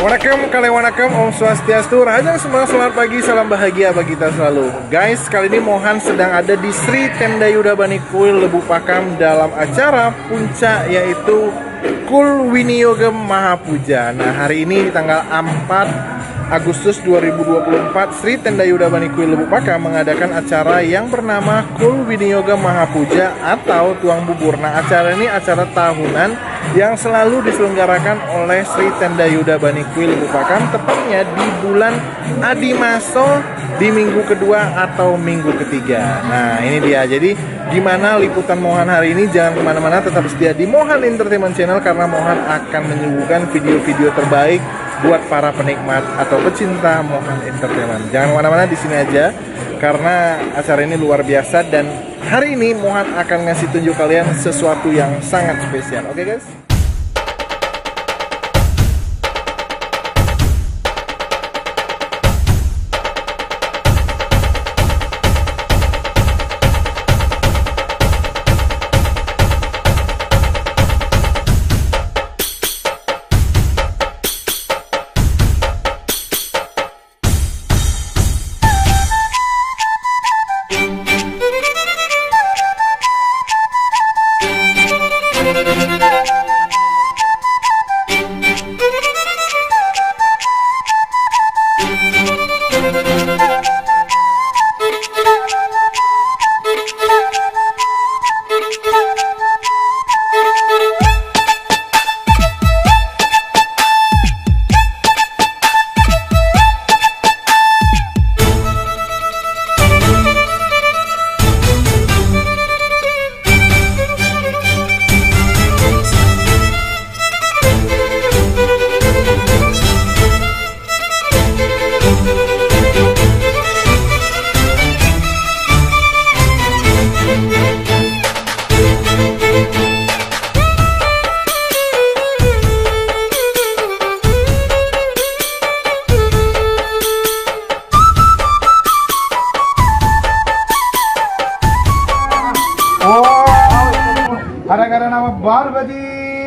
Wanakkam, kalian wanakkam, Om Swastiastu, Raja semua selamat pagi, salam bahagia bagi kita selalu. Guys, kali ini Mohan sedang ada di Sri Tenda Yuda Bani Kuil Lebu Pakam dalam acara puncak yaitu Kul Winiyogam Mahapuja. Nah, hari ini di tanggal 4 Agustus 2024 Sri Tenda Yuda Bani Kuil Lebu Pakam mengadakan acara yang bernama Kul Winiyogam Mahapuja atau Tuang Bubur. Nah, acara ini acara tahunan yang selalu diselenggarakan oleh Sri Tenda Yuda Bani Kuil Lebu Pakam tepatnya di bulan Adimaso di minggu kedua atau minggu ketiga. Nah, ini dia. Jadi, gimana liputan Mohan hari ini? Jangan ke mana-mana, tetap setia di Mohan Entertainment Channel karena Mohan akan menyuguhkan video-video terbaik buat para penikmat atau pecinta Mohan Entertainment. Jangan ke mana-mana di sini aja karena acara ini luar biasa dan hari ini Mohan akan ngasih tunjuk kalian sesuatu yang sangat spesial. Oke guys?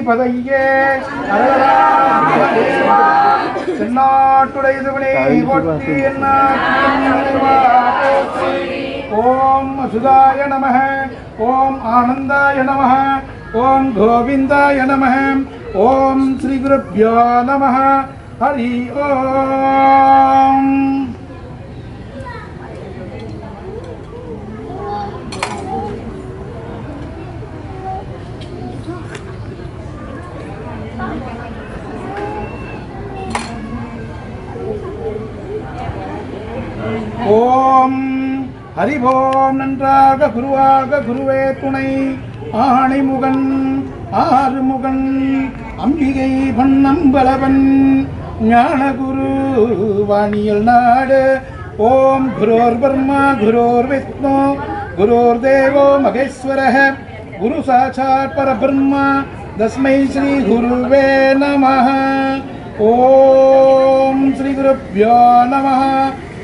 பதையே தென்னாட்டுடைய சிவனே போற்றி எந்நாட்டிலும் போற்றி. ஓம் சுதாய நம ஓம் ஆனந்தாய நம ஓம் கோவிந்தாய நம ஓம் ஸ்ரீ குருப்பியோ நம ஹரி ஓம் ஓம் அறிவோம் நன்றாக குருவாக குருவே துணை. ஆணைமுகன் ஆறுமுகன் அம்பிகை பண்ணம்பலவன் ஞானகுரு வாணியல் நாடு. ஓம் குரோர் பர்மா குரோர் விஷ்ணு குரோர் தேவோ மகேஸ்வர குரு சாட்சாத் பரபிரம்மா தஸ்மை ஸ்ரீ குருவே நம ஓம் ஸ்ரீ குருப்பியோ நமः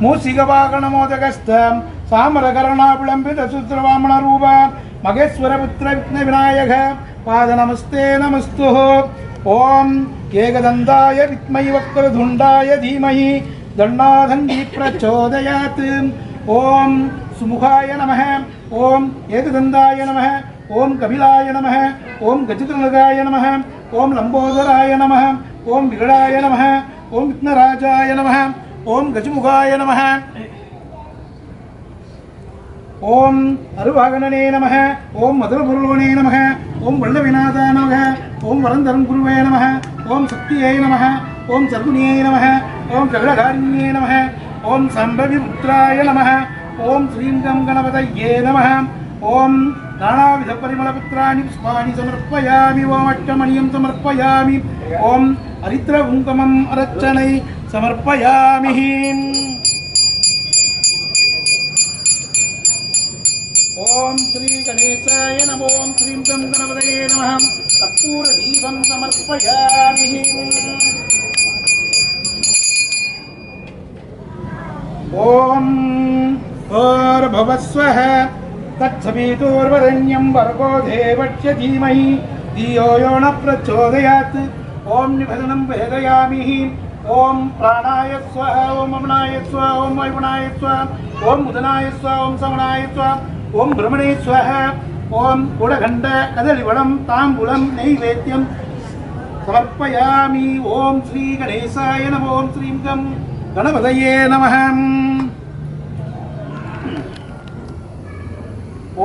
موسیخراب مغیشت پا نمستے نمس اوکدنڈا دھونڈا دھیمہ دنڈا پرچویات سوکھا نم ایک دم او کبھی نم او گچت نگا نم لمبو نم بہلا نم اوا نم ஓம் கஜமுகாய நம ஓம் அருவாகணனே நம ஓம் மதுரபுருவனே நம ஓம் வல்லவிநாதா நம ஓம் வரந்தரம் குருவே நம ஓம் சக்தியே நம ஓம் சர்குணியே நம ஓம் ககடகாரிணியே நம ஓம் சம்பவி புத்திராய நம ஓம் ஸ்ரீங்கம் கணபதையே நம ஓம் நானாவித பரிமளபுத்திராணி புஷ்பாணி சமர்ப்பயாமி ஓம் அட்டமணியம் சமர்ப்பயாமி ஓம் அரித்ர குங்கமம் அரச்சனை ری گنےپوریبیاب تبھی دے و دھیمہ نہ چویاتن بجیا ஓம் பிராணாய ஸ்வஹ ஓம் அமனாய ஸ்வ ஓம் வைபனாய ஸ்வ ஓம் முதனாய ஸ்வ ஓம் சமனாய ஸ்வ ஓம் பிரமணே ஸ்வஹ ஓம் குடகண்ட கதலிவளம் தாம்பூலம் நெய்வேத்தியம் சமர்ப்பயாமி. ஓம் ஸ்ரீ கணேசாய நம ஓம் ஸ்ரீம் கம் கணபதயே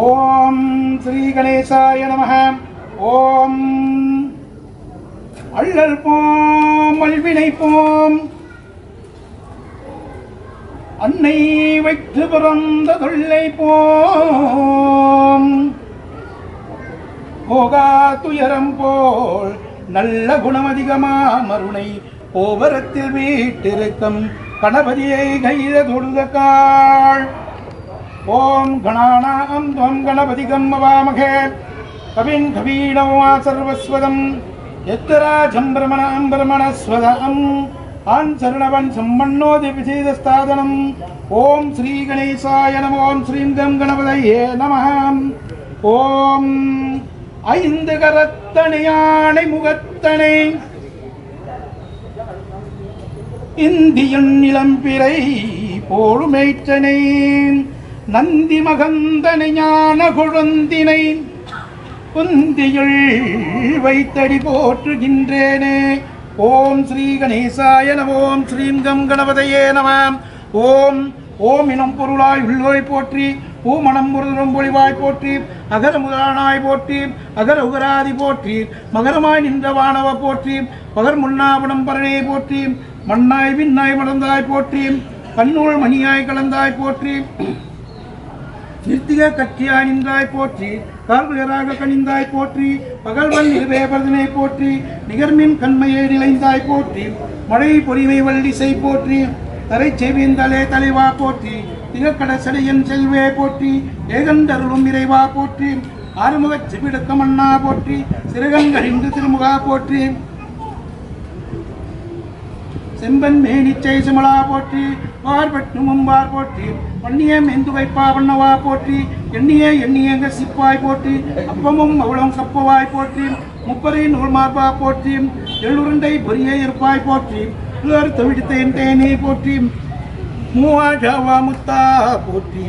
ஓம் ஸ்ரீ கணேசாய நம. ஓம் அல்லல் போம் அல்வினை போம். அன்னை வைத்து பிறந்த தொல்லை போம். போகா துயரம் போல் நல்ல குணமதிகமா மருணை கோபுரத்தில் வீட்டிருக்கும் கணபதியை கையில தொழுத காள். ஓம் கணானாம் துவம் கணபதி கம்மவாமகே கவின் கவீணவா சர்வஸ்வதம். எத்தராஜம் பிரமணாம் பிரமணஸ்வதம். ஆண் சரணவன் சம்மண்ணோதி விசேதஸ்தாதனம் ஓம் ஸ்ரீ கணேசாய நம ஓம் ஸ்ரீம் கம் கணபதையே நம ஓம் ஐந்து கரத்தனை யானை முகத்தனை. இந்தியன் இளம்பிறை போழுமேற்றனை நந்தி மகந்தனை ஞான குழந்தினை. குந்தியுள் வைத்தடி போற்றுகின்றேனே. ஓம் ஸ்ரீ கணேசாய நம ஓம் ஸ்ரீங்கம் கணபதையே நம. ஓம் ஓம் இனம் பொருளாய் உள்ளோய் போற்றி பூமணம் முருதரும் பொழிவாய் போற்றி அகர முதலானாய் போற்றி அகர உகராதி போற்றி மகரமாய் நின்ற வானவ போற்றி பகர் முன்னாபனம் பரணே போற்றி மண்ணாய் விண்ணாய் மடந்தாய் போற்றி கண்ணூள் மணியாய் கலந்தாய் போற்றி நிறுத்திக கட்சியாய் நின்றாய் போற்றி கால்குயராக கணிந்தாய் போற்றி பகல்வன் இருவேபரதனை போற்றி நிகர்மின் கண்மையை நிலைந்தாய் போற்றி மழை பொறிவை வள்ளிசை போற்றி தரை செவிந்தலே தலைவா போற்றி திகக்கடசடையன் செல்வே போற்றி ஏகண்டருளும் இறைவா போற்றி ஆறுமுக செவிடக்க மன்னா போற்றி சிறுகங்கழிந்து திருமுகா போற்றி செம்பன் மேனிச்சை சுமலா போற்றி பார்பட்டு மும்பார் போற்றி பண்ணியம் எந்து வைப்பா வண்ணவா போற்றி எண்ணியே எண்ணியங்க சிப்பாய் போற்றி அப்பமும் அவளும் கப்பவாய் போற்றி முப்பரை நூல் மார்பா போற்றி எள்ளுருண்டை பொரிய இருப்பாய் போற்றி உலர் தவிடுத்தேன் தேனே போற்றி மூவா ஜாவா முத்தா போற்றி.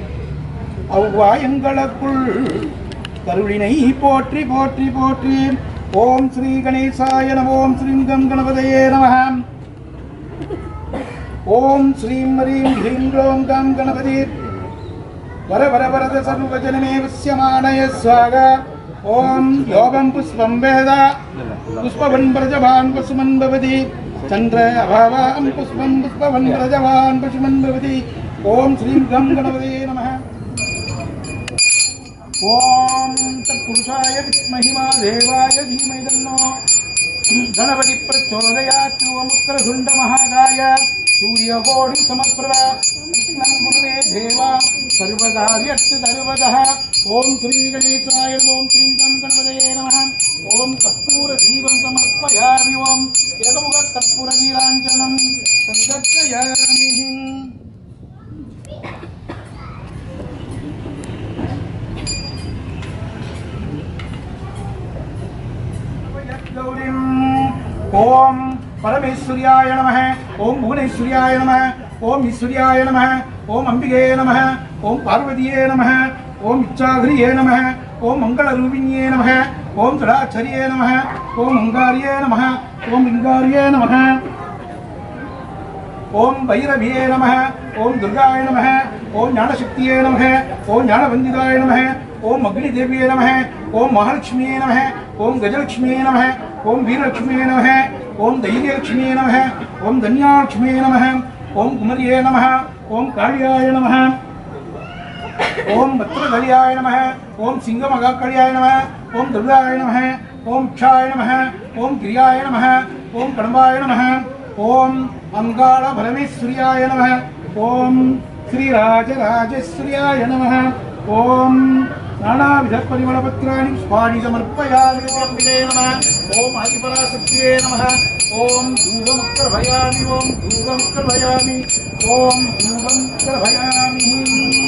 அவ்வா எங்களுக்குள் கருளினை போற்றி போற்றி போற்றி. ஓம் ஸ்ரீ கணேசாய நம ஓம் ஸ்ரீங்கம் கணபதையே நமகாம் ओम श्री मरीम भिंग्रोम गम गणपति वर वर वर द सर्व वचन में वस्य मानय स्वाग ओम योगम पुष्पम वेद पुष्पवन प्रजभान पुष्पमन भवति चंद्र अभावम पुष्पम पुष्पवन प्रजभान पुष्पमन भवति ओम श्री गम गणपति नमः ओम तत्पुरुषाय विष्णुमहिमा देवाय धीमहि ಗಣಪತಿ ಪ್ರಚೋದಯಾತ್ ಮುಕ್ರ ಸುಂಡ ಮಹಾಗಾಯ ಸೂರ್ಯಗೋಡಿ ಸಮಪ್ರಭ ನಂ ಗುರುವೇ ದೇವ ಸರ್ವಕಾರ್ಯತ್ತು ಸರ್ವದಃ ಓಂ ಶ್ರೀ ಗಣೇಶಾಯ ಓಂ ಶ್ರೀಂ ಸಂ ಗಣಪತಯೇ ನಮಃ ಓಂ ಕರ್ಪೂರ ದೀಪಂ ಸಮರ್ಪಯಾಮಿ ಓಂ ಏಕಮುಖ ಕರ್ಪೂರ ನೀರಾಂಜನಂ ಸಂಗಚ್ಚಯಾಮಿ Loading. ஓம் பரமேஸ்வரியாய நம ஓம் புவனேஸ்வரியாய நம ஓம் ஈஸ்வரியாய நம ஓம் அம்பிகே நம ஓம் பார்வதியே நம ஓம் இச்சாகிரியே நம ஓம் மங்களரூபிணியே நம ஓம் சடாச்சரியே நம ஓம் அங்காரியே நம ஓம் லிங்காரியே நம ஓம் பைரவியே நம ஓம் துர்காய நம ஓம் ஞானசக்தியே நம ஓம் ஞானவந்திதாய நம ஓம் அக்னி நம ஓம் மகாலட்சுமியே நம او گجلکش نم اوم ویرلکش نم او دیرکشن نم دنیا نم کمرے نم کالیا نم بکریام سیگ مہاڑیاں دریا نم چائے نم گریا نم کڑبا نم اوگا نمراجریا نم नानाविधपरिमलपत्राणि स्वाणि समर्पयामि ओम्बिके नमः ॐ हरिपराशक्तिये नमः ॐ धूपमुक्तर्भयामि ॐ धूपमुक्तर्भयामि ॐ धूपमुक्तर्भयामि